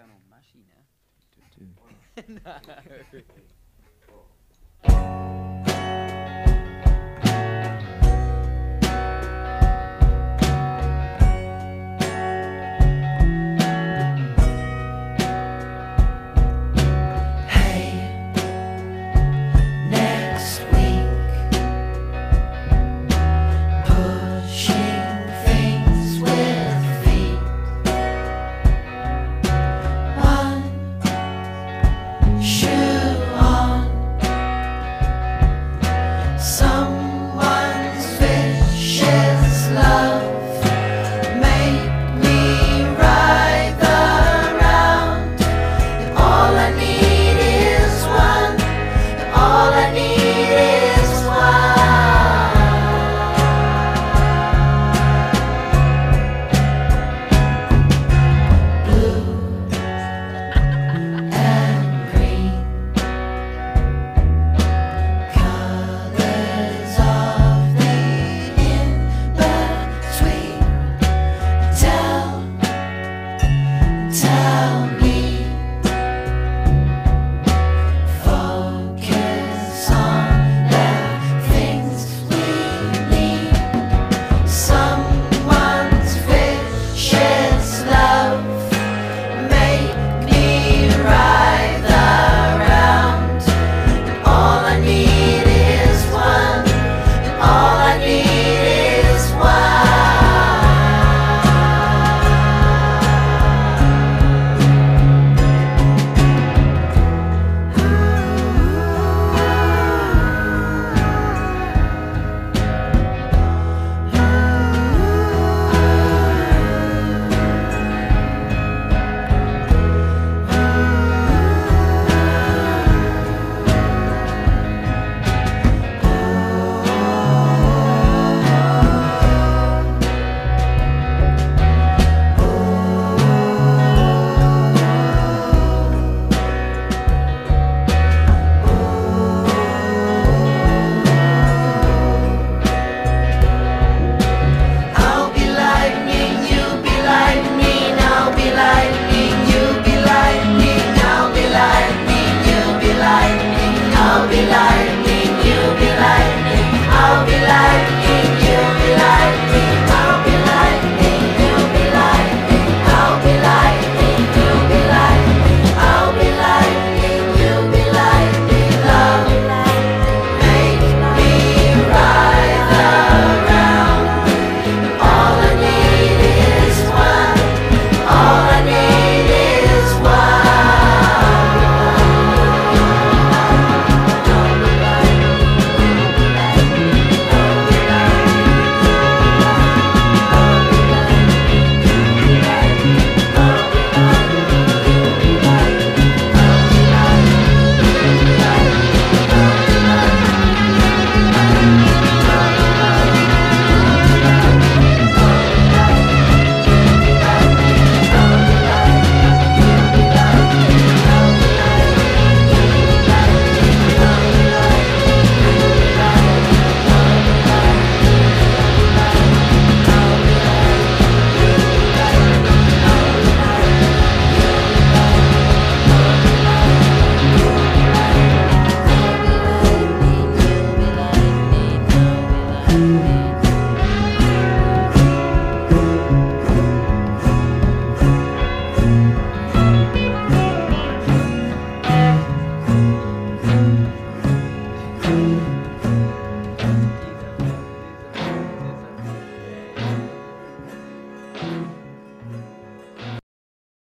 sound on Machina. no.